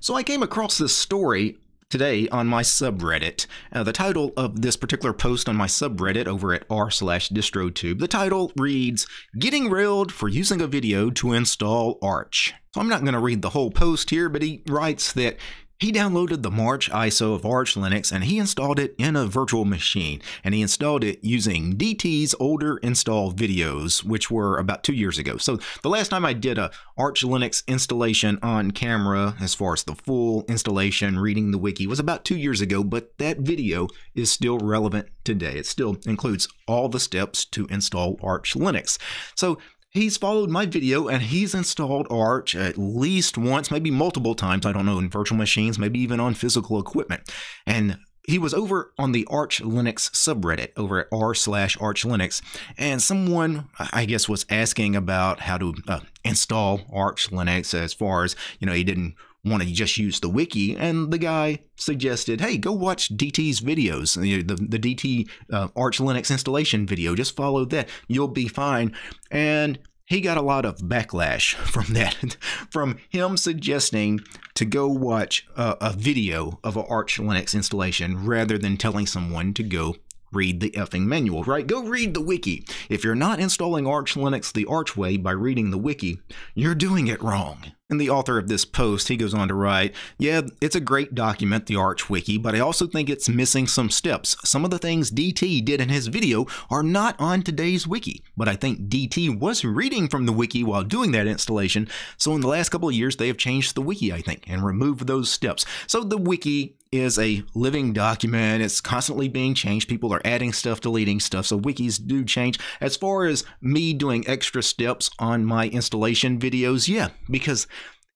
So I came across this story today on my subreddit. Uh, the title of this particular post on my subreddit over at r slash distrotube, the title reads, Getting Railed for Using a Video to Install Arch. So I'm not going to read the whole post here, but he writes that he downloaded the March ISO of Arch Linux and he installed it in a virtual machine. And he installed it using DT's older install videos, which were about two years ago. So the last time I did a Arch Linux installation on camera, as far as the full installation, reading the wiki, was about two years ago, but that video is still relevant today. It still includes all the steps to install Arch Linux. So he's followed my video and he's installed Arch at least once, maybe multiple times. I don't know, in virtual machines, maybe even on physical equipment. And he was over on the Arch Linux subreddit over at r slash Arch Linux, and someone I guess was asking about how to uh, install Arch Linux as far as you know he didn't want to just use the wiki, and the guy suggested, "Hey, go watch DT's videos, the the, the DT uh, Arch Linux installation video. Just follow that, you'll be fine." And he got a lot of backlash from that, from him suggesting to go watch a, a video of an Arch Linux installation rather than telling someone to go read the effing manual, right? Go read the wiki. If you're not installing Arch Linux the Arch way by reading the wiki, you're doing it wrong. And the author of this post, he goes on to write, Yeah, it's a great document, the Arch Wiki, but I also think it's missing some steps. Some of the things DT did in his video are not on today's wiki, but I think DT was reading from the wiki while doing that installation, so in the last couple of years they have changed the wiki, I think, and removed those steps. So the wiki is a living document. It's constantly being changed. People are adding stuff, deleting stuff. So wikis do change. As far as me doing extra steps on my installation videos, yeah, because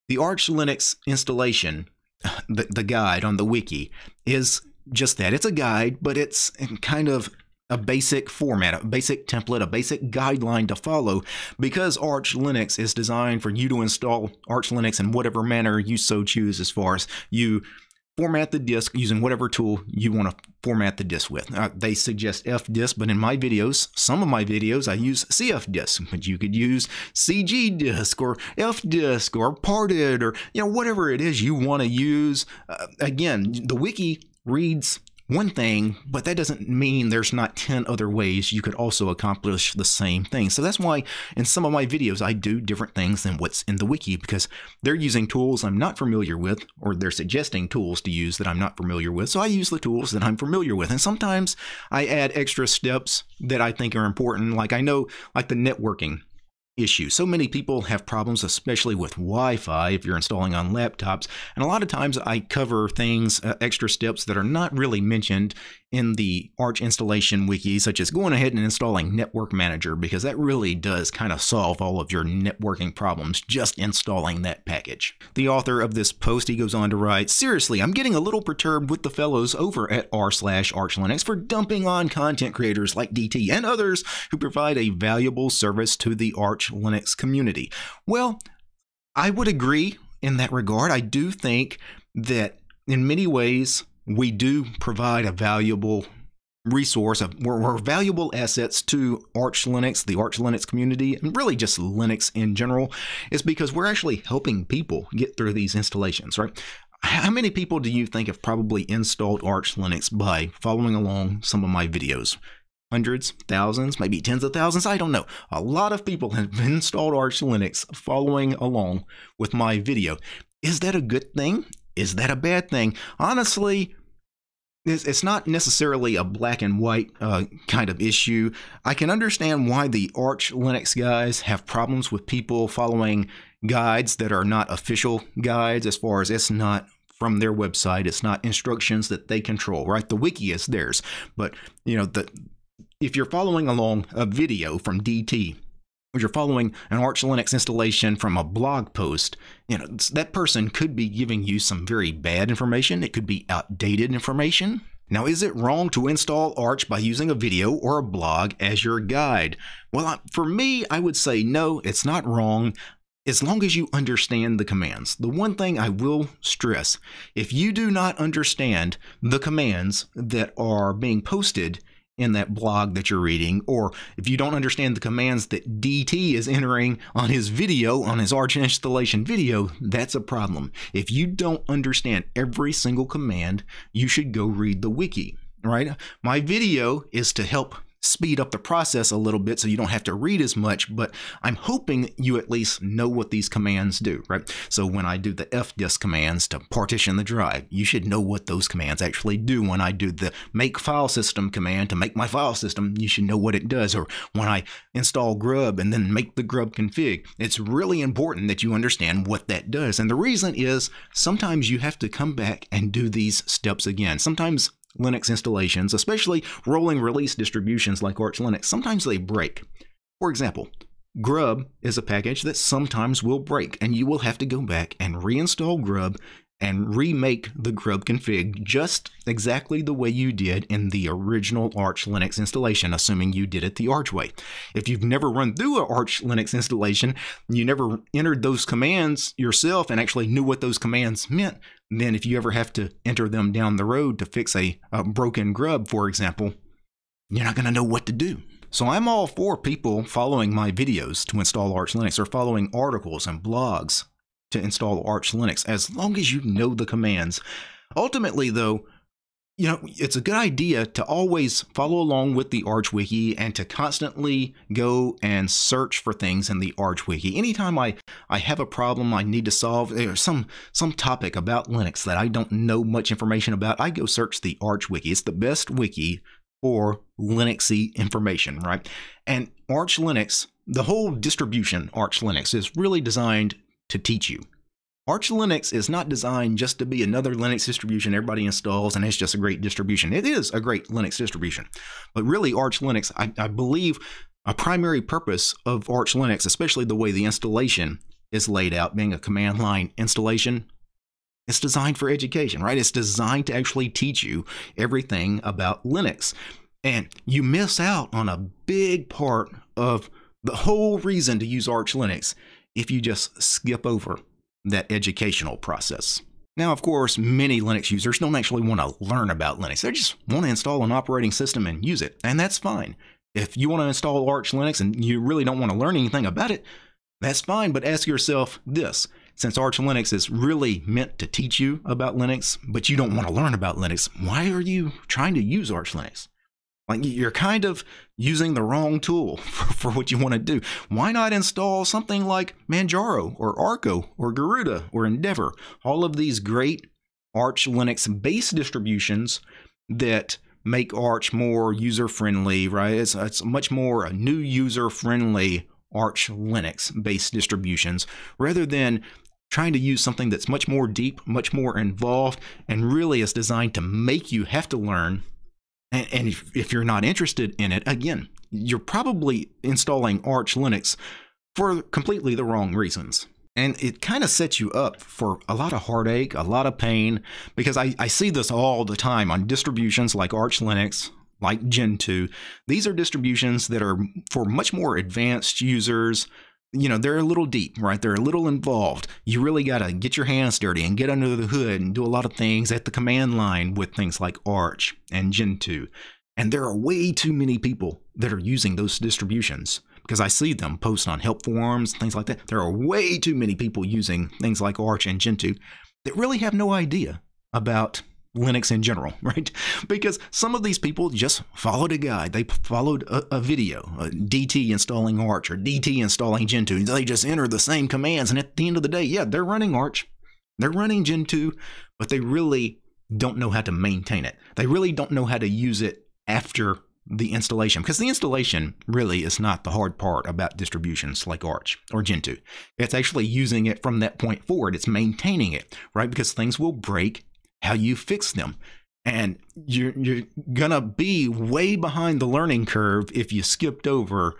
the Arch Linux installation, the, the guide on the wiki, is just that. It's a guide, but it's kind of a basic format, a basic template, a basic guideline to follow because Arch Linux is designed for you to install Arch Linux in whatever manner you so choose as far as you format the disk using whatever tool you want to format the disk with. Uh, they suggest fdisk, but in my videos, some of my videos, I use cfdisk, but you could use cgdisk or fdisk or parted or you know whatever it is you want to use. Uh, again, the wiki reads one thing, but that doesn't mean there's not 10 other ways you could also accomplish the same thing. So that's why in some of my videos I do different things than what's in the wiki because they're using tools I'm not familiar with or they're suggesting tools to use that I'm not familiar with. So I use the tools that I'm familiar with. And sometimes I add extra steps that I think are important. Like I know like the networking issue. So many people have problems, especially with Wi Fi if you're installing on laptops. And a lot of times I cover things, uh, extra steps that are not really mentioned in the Arch installation wiki, such as going ahead and installing Network Manager, because that really does kind of solve all of your networking problems just installing that package. The author of this post, he goes on to write, Seriously, I'm getting a little perturbed with the fellows over at r slash Arch Linux for dumping on content creators like DT and others who provide a valuable service to the Arch Linux community. Well, I would agree in that regard. I do think that in many ways, we do provide a valuable resource, we're, we're, valuable assets to Arch Linux, the Arch Linux community, and really just Linux in general, is because we're actually helping people get through these installations, right? How many people do you think have probably installed Arch Linux by following along some of my videos? Hundreds, thousands, maybe tens of thousands, I don't know. A lot of people have installed Arch Linux following along with my video. Is that a good thing? Is that a bad thing? Honestly, it's, not necessarily a black and white uh, kind of issue. I can understand why the Arch Linux guys have problems with people following guides that are not official guides, as far as it's not from their website. It's not instructions that they control, right? The wiki is theirs, but you know the if you're following along a video from DT or you're following an Arch Linux installation from a blog post, you know, that person could be giving you some very bad information. It could be outdated information. Now, is it wrong to install Arch by using a video or a blog as your guide? Well, for me, I would say no, it's not wrong as long as you understand the commands. The one thing I will stress if you do not understand the commands that are being posted in that blog that you're reading, or if you don't understand the commands that DT is entering on his video, on his Arch installation video, that's a problem. If you don't understand every single command, you should go read the wiki, right? My video is to help speed up the process a little bit so you don't have to read as much, but I'm hoping you at least know what these commands do, right? So when I do the fdisk commands to partition the drive, you should know what those commands actually do. When I do the make file system command to make my file system, you should know what it does. Or when I install grub and then make the grub config, it's really important that you understand what that does. And the reason is sometimes you have to come back and do these steps again. Sometimes Linux installations, especially rolling release distributions like Arch Linux, sometimes they break. For example, Grub is a package that sometimes will break, and you will have to go back and reinstall Grub and remake the grub config just exactly the way you did in the original Arch Linux installation, assuming you did it the Arch way. If you've never run through an Arch Linux installation, you never entered those commands yourself and actually knew what those commands meant, then if you ever have to enter them down the road to fix a, a broken grub, for example, you're not going to know what to do. So I'm all for people following my videos to install Arch Linux or following articles and blogs to install Arch Linux as long as you know the commands. Ultimately, though, you know, it's a good idea to always follow along with the Arch Wiki and to constantly go and search for things in the Arch Wiki. Anytime I, I have a problem I need to solve, eh, or some, some topic about Linux that I don't know much information about, I go search the Arch Wiki. It's the best wiki for Linuxy information, right? And Arch Linux, the whole distribution Arch Linux is really designed to teach you. Arch Linux is not designed just to be another Linux distribution everybody installs and it's just a great distribution. It is a great Linux distribution. But really, Arch Linux, I, I believe a primary purpose of Arch Linux, especially the way the installation is laid out, being a command line installation, it's designed for education, right? It's designed to actually teach you everything about Linux. And you miss out on a big part of the whole reason to use Arch Linux if you just skip over that educational process. Now, of course, many Linux users don't actually want to learn about Linux. They just want to install an operating system and use it, and that's fine. If you want to install Arch Linux and you really don't want to learn anything about it, that's fine, but ask yourself this. Since Arch Linux is really meant to teach you about Linux, but you don't want to learn about Linux, why are you trying to use Arch Linux? Like you're kind of using the wrong tool for, for what you want to do. Why not install something like Manjaro or Arco or Garuda or Endeavour? All of these great Arch Linux based distributions that make Arch more user friendly, right? It's, it's much more a new user friendly Arch Linux based distributions rather than trying to use something that's much more deep, much more involved, and really is designed to make you have to learn and, and if, if you're not interested in it, again, you're probably installing Arch Linux for completely the wrong reasons. And it kind of sets you up for a lot of heartache, a lot of pain, because I, I see this all the time on distributions like Arch Linux, like Gentoo. These are distributions that are for much more advanced users you know, they're a little deep, right? They're a little involved. You really got to get your hands dirty and get under the hood and do a lot of things at the command line with things like Arch and Gentoo. And there are way too many people that are using those distributions because I see them post on help forums, things like that. There are way too many people using things like Arch and Gentoo that really have no idea about Linux in general, right? Because some of these people just followed a guide. They followed a, a video, a DT installing Arch or DT installing Gentoo. They just enter the same commands. And at the end of the day, yeah, they're running Arch, they're running Gentoo, but they really don't know how to maintain it. They really don't know how to use it after the installation because the installation really is not the hard part about distributions like Arch or Gentoo. It's actually using it from that point forward. It's maintaining it, right? Because things will break how you fix them. And you're, you're going to be way behind the learning curve if you skipped over,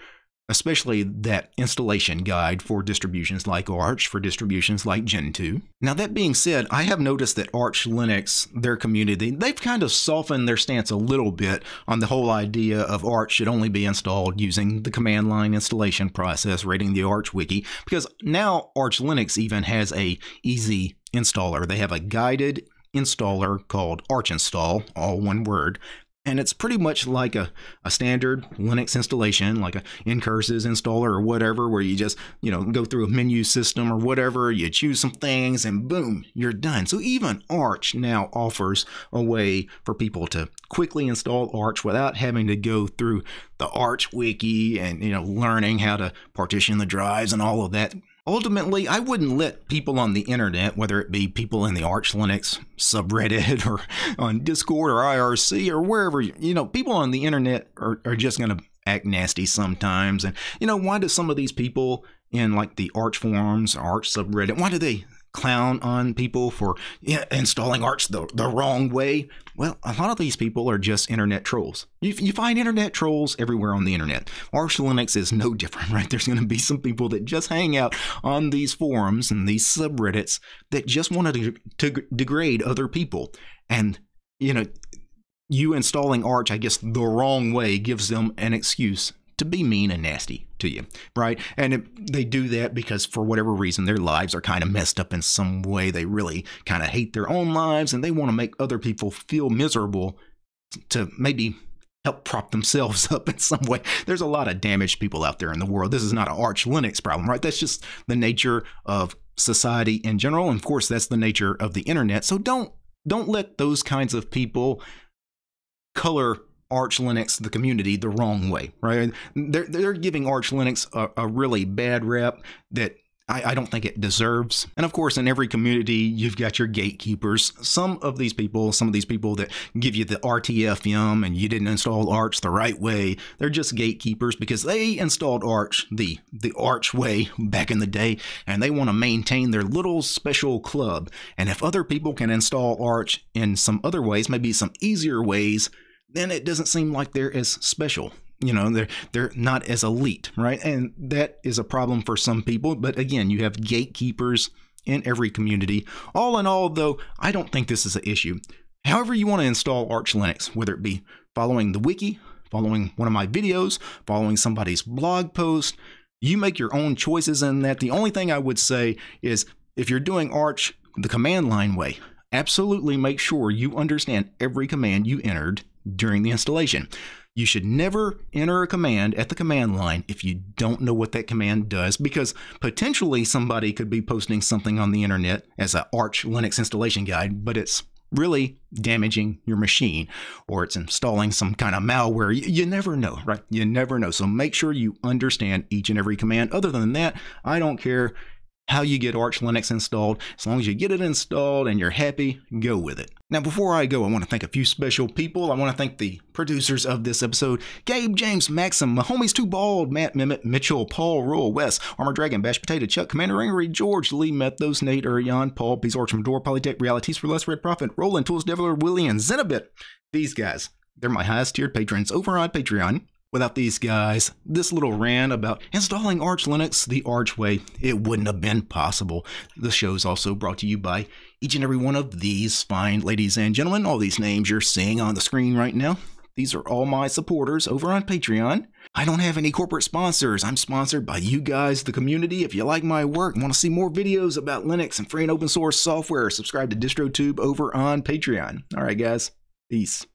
especially that installation guide for distributions like Arch, for distributions like Gentoo. Now, that being said, I have noticed that Arch Linux, their community, they've kind of softened their stance a little bit on the whole idea of Arch should only be installed using the command line installation process, reading the Arch wiki, because now Arch Linux even has a easy installer. They have a guided installer called Archinstall, all one word, and it's pretty much like a, a standard Linux installation, like a ncurses installer or whatever, where you just, you know, go through a menu system or whatever, you choose some things and boom, you're done. So even Arch now offers a way for people to quickly install Arch without having to go through the Arch wiki and, you know, learning how to partition the drives and all of that Ultimately, I wouldn't let people on the internet, whether it be people in the Arch Linux subreddit or on Discord or IRC or wherever, you know, people on the internet are, are just going to act nasty sometimes. And, you know, why do some of these people in like the Arch forums, Arch subreddit, why do they clown on people for installing Arch the, the wrong way. Well, a lot of these people are just internet trolls. You, you find internet trolls everywhere on the internet. Arch Linux is no different, right? There's going to be some people that just hang out on these forums and these subreddits that just want to, to degrade other people. And, you know, you installing Arch, I guess, the wrong way gives them an excuse to be mean and nasty to you, right? And it, they do that because for whatever reason their lives are kind of messed up in some way. They really kind of hate their own lives and they want to make other people feel miserable to maybe help prop themselves up in some way. There's a lot of damaged people out there in the world. This is not an Arch Linux problem, right? That's just the nature of society in general. And of course, that's the nature of the internet. So don't don't let those kinds of people color Arch Linux, the community, the wrong way, right? They're, they're giving Arch Linux a, a really bad rep that I, I, don't think it deserves. And of course, in every community, you've got your gatekeepers. Some of these people, some of these people that give you the RTFM and you didn't install Arch the right way, they're just gatekeepers because they installed Arch the, the Arch way back in the day and they want to maintain their little special club. And if other people can install Arch in some other ways, maybe some easier ways, then it doesn't seem like they're as special. You know, they're they're not as elite, right? And that is a problem for some people. But again, you have gatekeepers in every community. All in all, though, I don't think this is an issue. However, you want to install Arch Linux, whether it be following the wiki, following one of my videos, following somebody's blog post, you make your own choices in that. The only thing I would say is if you're doing Arch the command line way, absolutely make sure you understand every command you entered during the installation. You should never enter a command at the command line if you don't know what that command does, because potentially somebody could be posting something on the internet as an Arch Linux installation guide, but it's really damaging your machine or it's installing some kind of malware. You, you, never know, right? You never know. So make sure you understand each and every command. Other than that, I don't care how you get Arch Linux installed. As long as you get it installed and you're happy, go with it. Now, before I go, I want to thank a few special people. I want to thank the producers of this episode Gabe, James, Maxim, Mahomies Too Bald, Matt, Mimit, Mitchell, Paul, Royal, Wes, Armor Dragon, Bash Potato, Chuck, Commander Angry, George, Lee, Methos, Nate, Urion, Paul, Peace Orchard, Door, Polytech, Realities for Less, Red Prophet, Roland, Tools, Deviler, William, Zenobit. These guys, they're my highest tiered patrons over on Patreon. Without these guys, this little rant about installing Arch Linux the Arch way, it wouldn't have been possible. The show is also brought to you by each and every one of these fine ladies and gentlemen. All these names you're seeing on the screen right now. These are all my supporters over on Patreon. I don't have any corporate sponsors. I'm sponsored by you guys, the community. If you like my work and want to see more videos about Linux and free and open source software, subscribe to DistroTube over on Patreon. All right, guys. Peace.